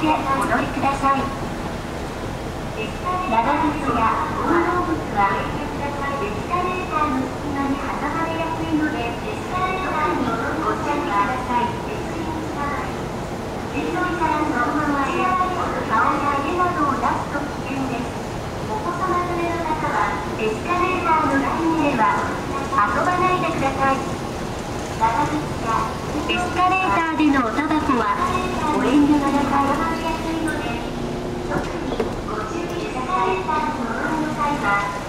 でお乗りください。長靴や運動靴はエスカレーターの隙間に挟まれやすいのでエスカレーターにご注意ください。天井からそのままへ顔や手などを出すと危険です。お子様連れの方はエスカレーターのラインでは遊ばないでください。長靴やエスカレーターでのおタバコはご遠慮ください特にご注意エスカレ